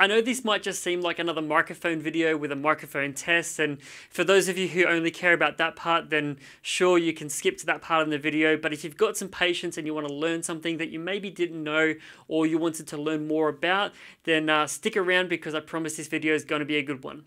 I know this might just seem like another microphone video with a microphone test, and for those of you who only care about that part, then sure, you can skip to that part in the video, but if you've got some patience and you want to learn something that you maybe didn't know or you wanted to learn more about, then uh, stick around because I promise this video is going to be a good one.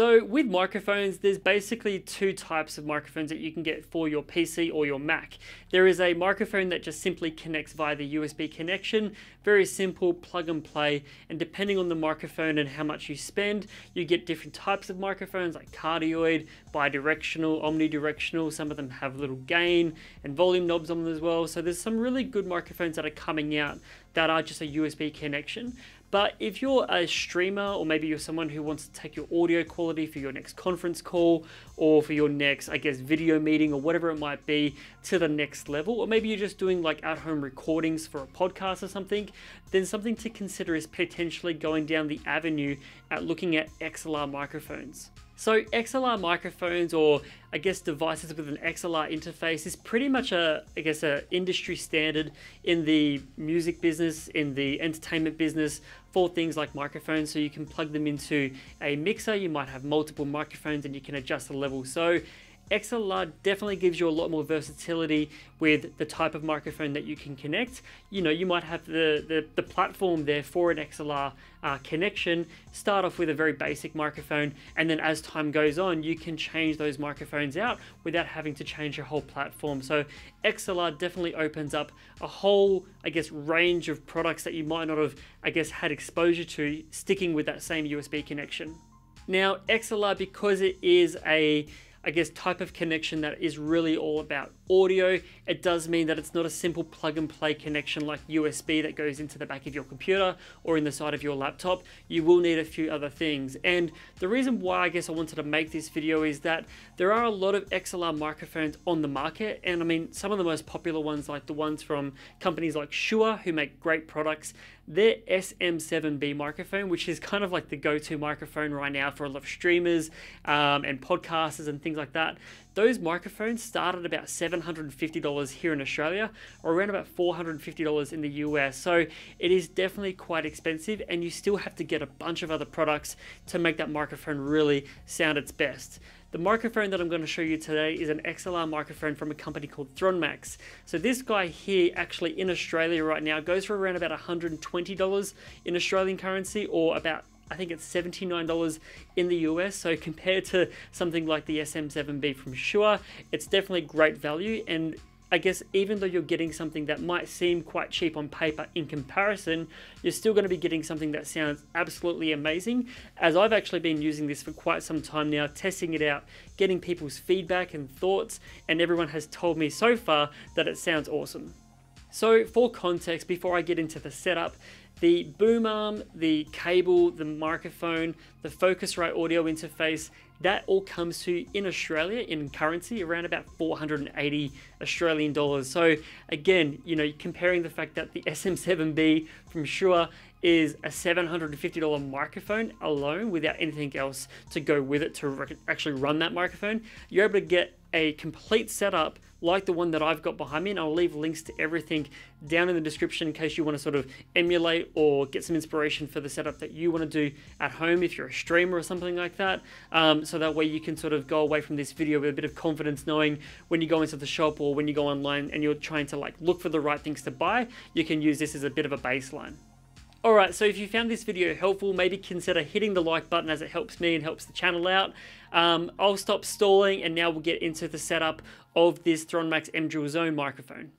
So with microphones, there's basically two types of microphones that you can get for your PC or your Mac. There is a microphone that just simply connects via the USB connection, very simple plug and play, and depending on the microphone and how much you spend, you get different types of microphones like cardioid, bidirectional, omnidirectional, some of them have little gain and volume knobs on them as well. So there's some really good microphones that are coming out that are just a USB connection. But if you're a streamer or maybe you're someone who wants to take your audio quality for your next conference call or for your next, I guess, video meeting or whatever it might be to the next level, or maybe you're just doing like at home recordings for a podcast or something, then something to consider is potentially going down the avenue at looking at XLR microphones. So XLR microphones or I guess devices with an XLR interface is pretty much a I guess a industry standard in the music business, in the entertainment business for things like microphones. So you can plug them into a mixer, you might have multiple microphones and you can adjust the level. So XLR definitely gives you a lot more versatility with the type of microphone that you can connect. You know, you might have the, the, the platform there for an XLR uh, connection, start off with a very basic microphone, and then as time goes on, you can change those microphones out without having to change your whole platform. So XLR definitely opens up a whole, I guess, range of products that you might not have, I guess, had exposure to sticking with that same USB connection. Now, XLR, because it is a I guess, type of connection that is really all about audio. It does mean that it's not a simple plug and play connection like USB that goes into the back of your computer or in the side of your laptop. You will need a few other things. And the reason why I guess I wanted to make this video is that there are a lot of XLR microphones on the market. And I mean, some of the most popular ones, like the ones from companies like Shure, who make great products, their SM7B microphone, which is kind of like the go-to microphone right now for a lot of streamers um, and podcasters and things like that. Those microphones start at about $750 here in Australia or around about $450 in the US. So it is definitely quite expensive and you still have to get a bunch of other products to make that microphone really sound its best. The microphone that I'm going to show you today is an XLR microphone from a company called Thronmax. So this guy here actually in Australia right now goes for around about $120 in Australian currency or about I think it's $79 in the US. So compared to something like the SM7B from Shure, it's definitely great value. And I guess even though you're getting something that might seem quite cheap on paper in comparison, you're still going to be getting something that sounds absolutely amazing. As I've actually been using this for quite some time now, testing it out, getting people's feedback and thoughts, and everyone has told me so far that it sounds awesome. So for context, before I get into the setup, the boom arm, the cable, the microphone, the Focusrite audio interface, that all comes to in Australia in currency around about 480 Australian dollars. So again, you know, comparing the fact that the SM7B from Shure is a $750 microphone alone without anything else to go with it to actually run that microphone, you're able to get a complete setup like the one that I've got behind me and I'll leave links to everything down in the description in case you want to sort of emulate or get some inspiration for the setup that you want to do at home if you're a streamer or something like that. Um, so that way you can sort of go away from this video with a bit of confidence knowing when you go into the shop or when you go online and you're trying to like look for the right things to buy you can use this as a bit of a baseline Alright, so if you found this video helpful, maybe consider hitting the like button as it helps me and helps the channel out. Um, I'll stop stalling and now we'll get into the setup of this Thronmax Mdrill Zone microphone.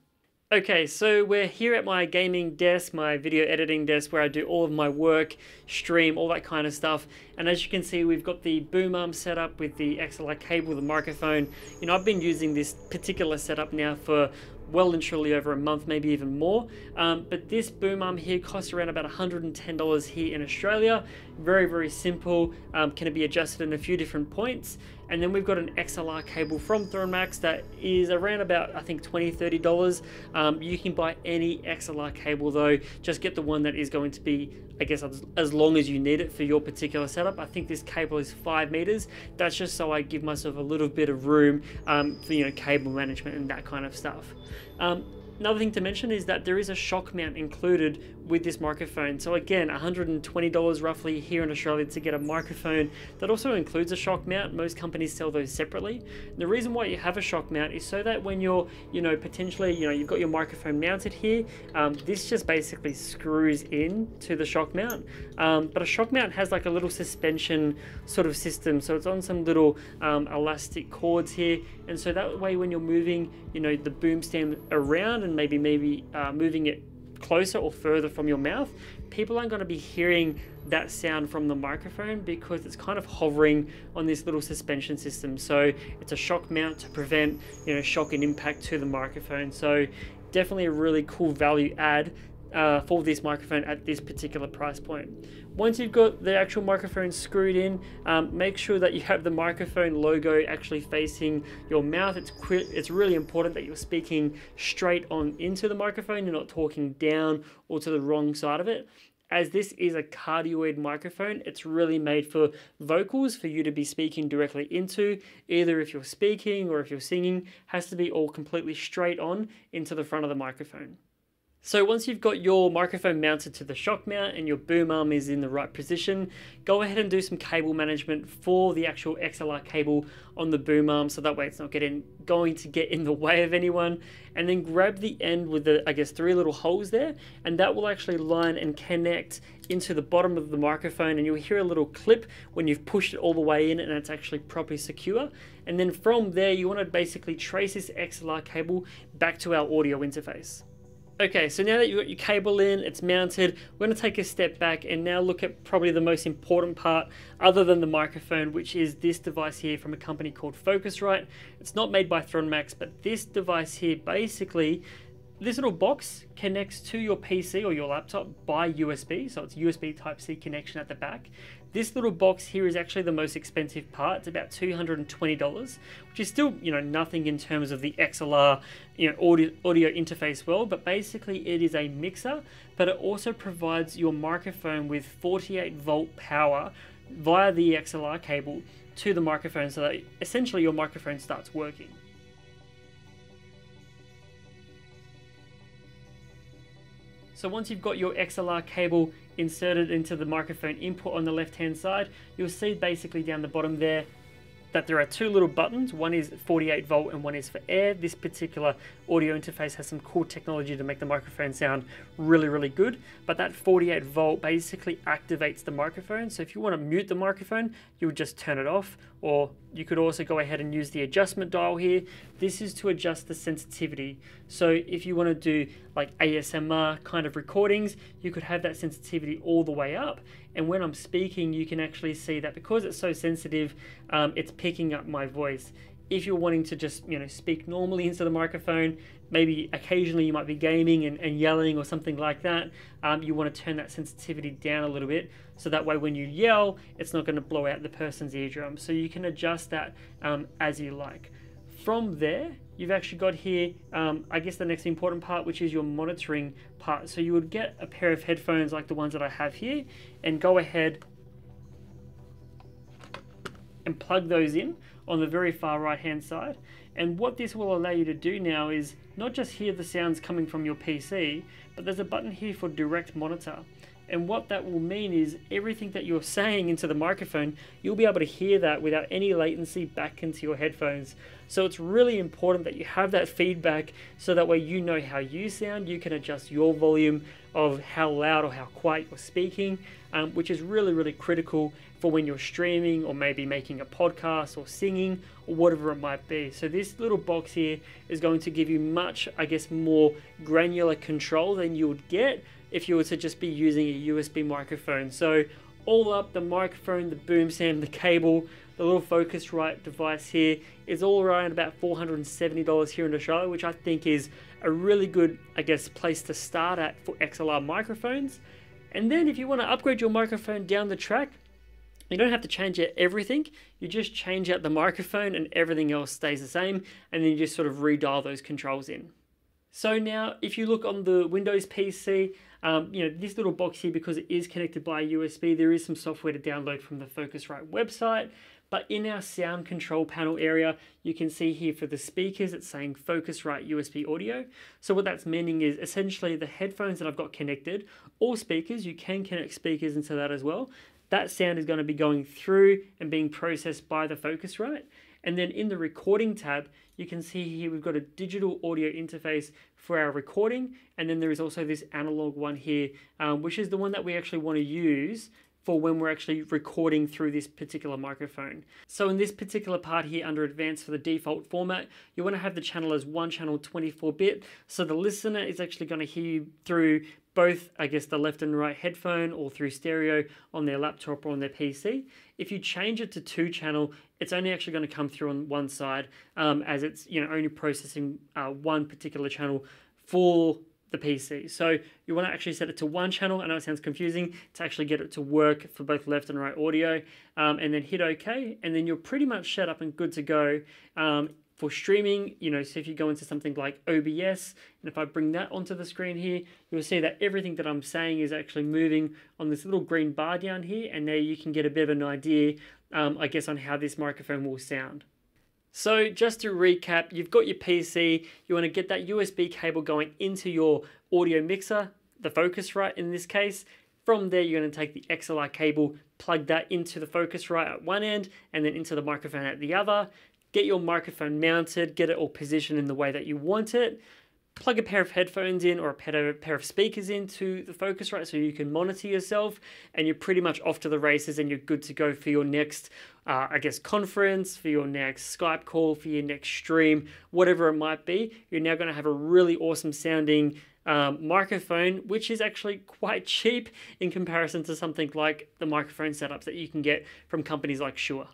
Okay, so we're here at my gaming desk, my video editing desk, where I do all of my work, stream, all that kind of stuff. And as you can see, we've got the boom arm set up with the XLR cable, the microphone. You know, I've been using this particular setup now for well and truly over a month, maybe even more. Um, but this boom arm here costs around about $110 here in Australia. Very, very simple. Um, can be adjusted in a few different points. And then we've got an XLR cable from Thronmax that is around about, I think, $20, $30. Um, you can buy any XLR cable though, just get the one that is going to be, I guess, as, as long as you need it for your particular setup. I think this cable is five meters. That's just so I give myself a little bit of room um, for, you know, cable management and that kind of stuff. Um, Another thing to mention is that there is a shock mount included with this microphone. So again, $120 roughly here in Australia to get a microphone that also includes a shock mount. Most companies sell those separately. And the reason why you have a shock mount is so that when you're, you know, potentially, you know, you've got your microphone mounted here, um, this just basically screws in to the shock mount. Um, but a shock mount has like a little suspension sort of system. So it's on some little um, elastic cords here. And so that way when you're moving, you know, the boom stem around and maybe maybe uh, moving it closer or further from your mouth, people aren't going to be hearing that sound from the microphone because it's kind of hovering on this little suspension system. So it's a shock mount to prevent you know shock and impact to the microphone. So definitely a really cool value add uh, for this microphone at this particular price point. Once you've got the actual microphone screwed in, um, make sure that you have the microphone logo actually facing your mouth. It's it's really important that you're speaking straight on into the microphone. You're not talking down or to the wrong side of it. As this is a cardioid microphone, it's really made for vocals for you to be speaking directly into. Either if you're speaking or if you're singing, has to be all completely straight on into the front of the microphone. So once you've got your microphone mounted to the shock mount and your boom arm is in the right position, go ahead and do some cable management for the actual XLR cable on the boom arm so that way it's not getting going to get in the way of anyone. And then grab the end with the, I guess, three little holes there and that will actually line and connect into the bottom of the microphone and you'll hear a little clip when you've pushed it all the way in and it's actually properly secure. And then from there, you want to basically trace this XLR cable back to our audio interface. Okay, so now that you've got your cable in, it's mounted, we're going to take a step back and now look at probably the most important part other than the microphone, which is this device here from a company called Focusrite. It's not made by Thronmax, but this device here basically this little box connects to your PC or your laptop by USB, so it's USB Type-C connection at the back. This little box here is actually the most expensive part. It's about $220, which is still, you know, nothing in terms of the XLR, you know, audio, audio interface world, but basically it is a mixer, but it also provides your microphone with 48 volt power via the XLR cable to the microphone so that essentially your microphone starts working. So once you've got your XLR cable inserted into the microphone input on the left hand side, you'll see basically down the bottom there that there are two little buttons. One is 48 volt and one is for air. This particular audio interface has some cool technology to make the microphone sound really, really good. But that 48 volt basically activates the microphone. So if you want to mute the microphone, you would just turn it off. Or you could also go ahead and use the adjustment dial here. This is to adjust the sensitivity. So if you want to do like ASMR kind of recordings, you could have that sensitivity all the way up. And when I'm speaking, you can actually see that because it's so sensitive, um, it's picking up my voice. If you're wanting to just, you know, speak normally into the microphone, maybe occasionally you might be gaming and, and yelling or something like that, um, you want to turn that sensitivity down a little bit so that way when you yell, it's not going to blow out the person's eardrum. So you can adjust that um, as you like. From there, you've actually got here, um, I guess the next important part, which is your monitoring part. So you would get a pair of headphones like the ones that I have here and go ahead and plug those in on the very far right hand side. And what this will allow you to do now is not just hear the sounds coming from your PC, but there's a button here for direct monitor. And what that will mean is everything that you're saying into the microphone, you'll be able to hear that without any latency back into your headphones. So it's really important that you have that feedback so that way you know how you sound. You can adjust your volume of how loud or how quiet you're speaking, um, which is really, really critical for when you're streaming or maybe making a podcast or singing or whatever it might be. So this little box here is going to give you much, I guess, more granular control than you would get if you were to just be using a USB microphone. So all up, the microphone, the boom stem, the cable, the little Focusrite device here is all around about $470 here in Australia, which I think is a really good, I guess, place to start at for XLR microphones. And then if you want to upgrade your microphone down the track, You don't have to change out everything. You just change out the microphone and everything else stays the same. And then you just sort of redial those controls in. So now if you look on the Windows PC, um, you know, this little box here, because it is connected by USB, there is some software to download from the Focusrite website. But in our sound control panel area, you can see here for the speakers, it's saying Focusrite USB audio. So what that's meaning is essentially the headphones that I've got connected, or speakers, you can connect speakers into that as well that sound is going to be going through and being processed by the Focusrite. And then in the recording tab, you can see here we've got a digital audio interface for our recording. And then there is also this analog one here, um, which is the one that we actually want to use for when we're actually recording through this particular microphone. So in this particular part here under advanced for the default format, you want to have the channel as one channel 24 bit. So the listener is actually going to hear you through both, I guess, the left and right headphone or through stereo on their laptop or on their PC. If you change it to two channel, it's only actually going to come through on one side um, as it's you know only processing uh, one particular channel for the PC. So you want to actually set it to one channel. I know it sounds confusing to actually get it to work for both left and right audio um, and then hit OK. And then you're pretty much set up and good to go. Um, for streaming, you know, so if you go into something like OBS, and if I bring that onto the screen here, you'll see that everything that I'm saying is actually moving on this little green bar down here, and there you can get a bit of an idea, um, I guess, on how this microphone will sound. So just to recap, you've got your PC, you want to get that USB cable going into your audio mixer, the Focusrite in this case. From there, you're going to take the XLR cable, plug that into the Focusrite at one end, and then into the microphone at the other get your microphone mounted, get it all positioned in the way that you want it, plug a pair of headphones in or a pair of speakers into the Focusrite so you can monitor yourself and you're pretty much off to the races and you're good to go for your next, uh, I guess, conference, for your next Skype call, for your next stream, whatever it might be. You're now going to have a really awesome sounding um, microphone, which is actually quite cheap in comparison to something like the microphone setups that you can get from companies like Shure.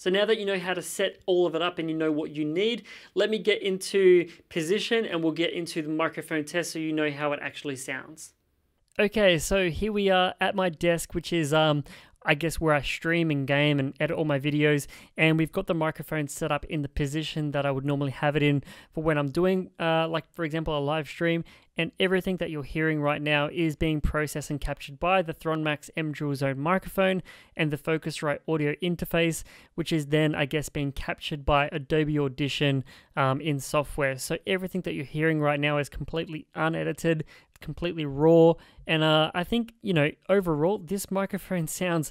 So now that you know how to set all of it up and you know what you need, let me get into position and we'll get into the microphone test so you know how it actually sounds. Okay, so here we are at my desk, which is um, I guess where I stream and game and edit all my videos. And we've got the microphone set up in the position that I would normally have it in for when I'm doing, uh, like for example, a live stream. And everything that you're hearing right now is being processed and captured by the Thronmax Mdrill Zone microphone and the Focusrite audio interface, which is then, I guess, being captured by Adobe Audition um, in software. So everything that you're hearing right now is completely unedited completely raw. And uh, I think, you know, overall, this microphone sounds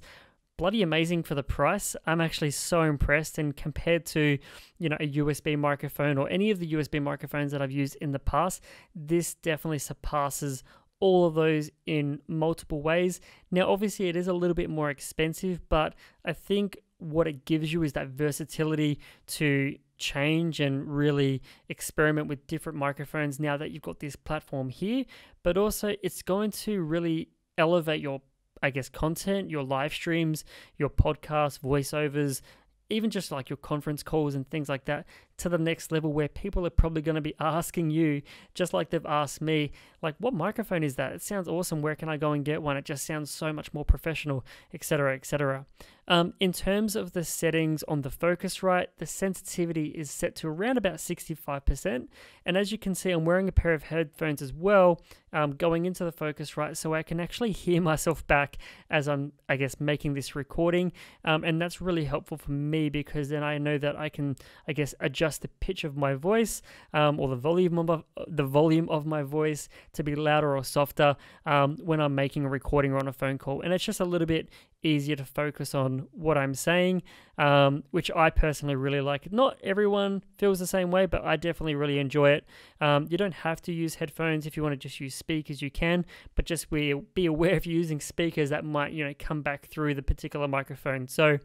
bloody amazing for the price. I'm actually so impressed. And compared to, you know, a USB microphone or any of the USB microphones that I've used in the past, this definitely surpasses all of those in multiple ways. Now, obviously, it is a little bit more expensive, but I think what it gives you is that versatility to change and really experiment with different microphones now that you've got this platform here. But also, it's going to really elevate your, I guess, content, your live streams, your podcasts, voiceovers, even just like your conference calls and things like that to the next level where people are probably going to be asking you just like they've asked me like what microphone is that it sounds awesome where can i go and get one it just sounds so much more professional etc etc um, in terms of the settings on the Focusrite, the sensitivity is set to around about 65%. And as you can see, I'm wearing a pair of headphones as well um, going into the Focusrite so I can actually hear myself back as I'm, I guess, making this recording. Um, and that's really helpful for me because then I know that I can, I guess, adjust the pitch of my voice um, or the volume of the volume of my voice to be louder or softer um, when I'm making a recording or on a phone call. And it's just a little bit easier to focus on what I'm saying, um, which I personally really like. Not everyone feels the same way, but I definitely really enjoy it. Um, you don't have to use headphones if you want to just use speakers, you can, but just be aware of using speakers that might, you know, come back through the particular microphone. So,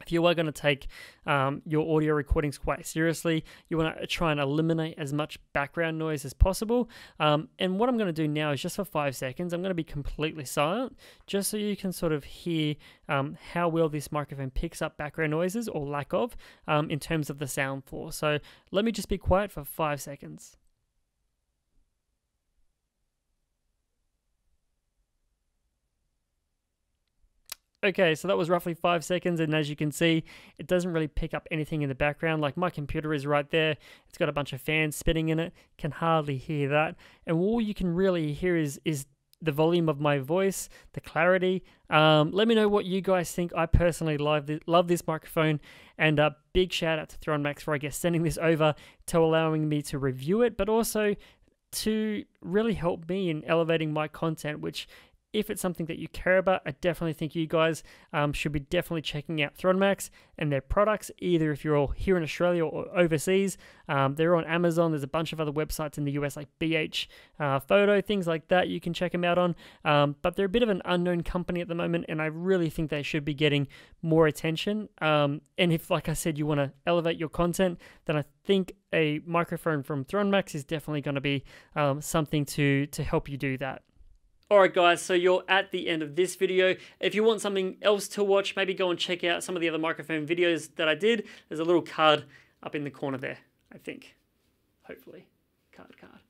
if you are going to take um, your audio recordings quite seriously, you want to try and eliminate as much background noise as possible. Um, and what I'm going to do now is just for five seconds, I'm going to be completely silent, just so you can sort of hear um, how well this microphone picks up background noises or lack of um, in terms of the sound floor. So let me just be quiet for five seconds. Okay, so that was roughly five seconds, and as you can see, it doesn't really pick up anything in the background. Like my computer is right there, it's got a bunch of fans spinning in it, can hardly hear that. And all you can really hear is is the volume of my voice, the clarity. Um, let me know what you guys think. I personally love this, love this microphone, and a big shout out to Thronmax for I guess sending this over to allowing me to review it, but also to really help me in elevating my content, which if it's something that you care about, I definitely think you guys um, should be definitely checking out Thronmax and their products, either if you're all here in Australia or overseas. Um, they're on Amazon. There's a bunch of other websites in the US like BH uh, Photo, things like that. You can check them out on. Um, but they're a bit of an unknown company at the moment, and I really think they should be getting more attention. Um, and if, like I said, you want to elevate your content, then I think a microphone from Thronmax is definitely going to be um, something to to help you do that. Alright guys, so you're at the end of this video. If you want something else to watch, maybe go and check out some of the other microphone videos that I did. There's a little card up in the corner there, I think. Hopefully. Card, card.